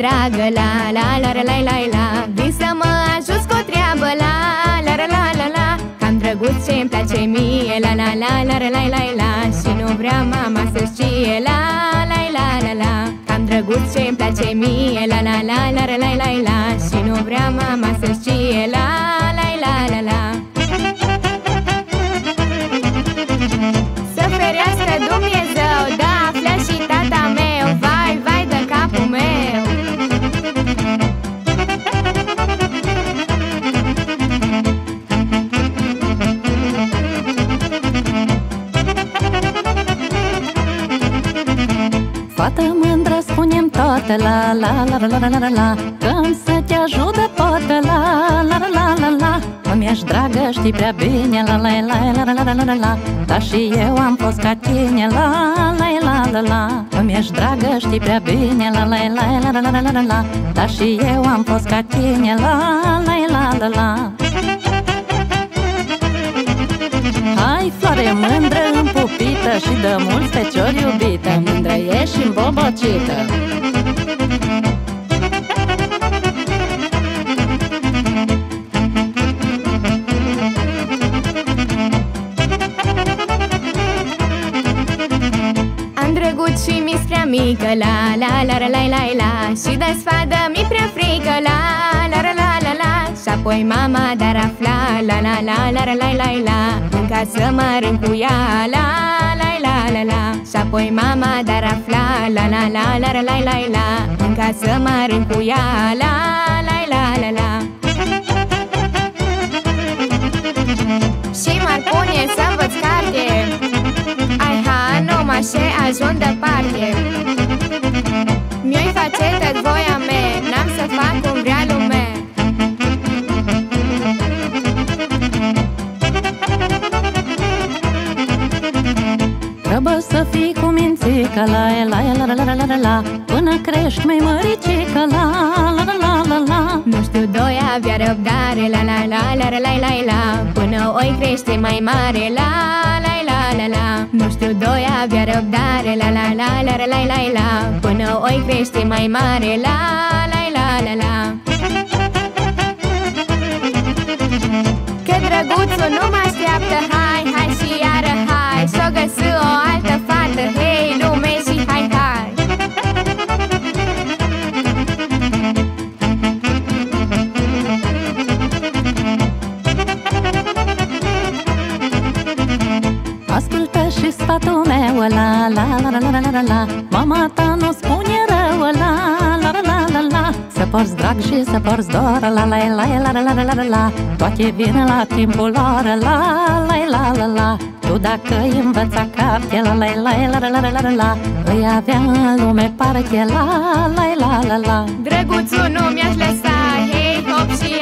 dragă La la la la la la la Vin să mă ajut cu o treabă La la la la la la Cam drăguț ce-mi place mie La la la la la la la la Și nu vrea mama să știe La la la la la Cam drăguț ce-mi place mie Fată mândră spunem toată la la la la la la la la Când să te ajută poate la la la la la la Îmi ești dragă, știi prea bine la la la la la la la la la la Dar și eu am fost ca tine la la la la la Îmi ești dragă, știi prea bine la la la la la la la la la Dar și eu am fost ca tine la la la la la Hai, floare mândră, împupită Și de mulți feciori iubită Mândră ești și îmbobocită Am drăguț și mi prea mică La la la la la la la Și de sfadă mi prea frică La la la la la la Și apoi mama dar afla La la la la la la la la În casă mă rând cu ea La la la la. La Și apoi mama dar afla La la la la la la la la. În casă mă rând cu ea La la la la la. Și m-ar pune să învăț carte. Ai ha, numai și ajung departe. Mi-o-i face tot degrabă să fii cu mințică La e la e la la la la la la Până crești mai măricică La la la la la la Nu știu doi avea răbdare La la la la la la la la Până oi crește mai mare La la la la la Nu știu doi avea răbdare La la la la la la la la Până oi crește mai mare La la Ascultă și sfatul meu la la la la la la la la Mama ta nu spune rău la la la la la la Să porți drag și să porți dor la la la la la la la la la Toate vin la timpul lor la la la la la Tu dacă îi învăța carte la la la la la la la la la Îi avea în lume parche la la la la la Drăguțul nu mi-aș lăsa Hei, hop și